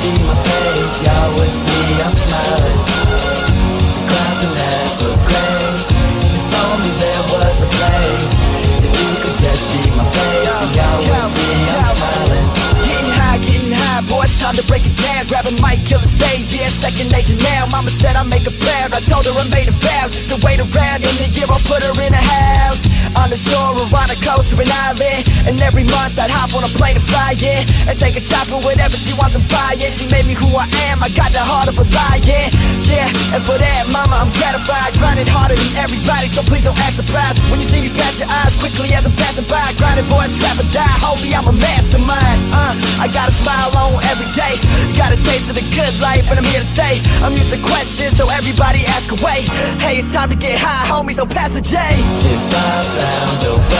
see my face, you always see I'm smiling. The clouds are never gray. If only there was a place. If you could just see my face, you always see I'm smiling. Getting high, getting high, boy, it's time to break it down. Grab a mic, kill the stage, yeah, second nature now. Mama said I make a plan, I told her I made a vow just to wait around. In the year, I'll put her in a house on the shore or on a coast or an island. And every month I'd hop on a plane to fly, yeah. And take her shopping whatever she wants to buy, yeah. She made me who I am, I got the heart of a lion, yeah. And for that, mama, I'm gratified. Grinding harder than everybody, so please don't act surprised. When you see me pass your eyes quickly as I'm passing by Grinding boys, trap or die, homie, I'm a mastermind Uh, I got a smile on every day. Got a taste of the good life and I'm here to stay. I'm used to questions, so everybody ask away. Hey, it's time to get high, homie, so pass the J. If I found a way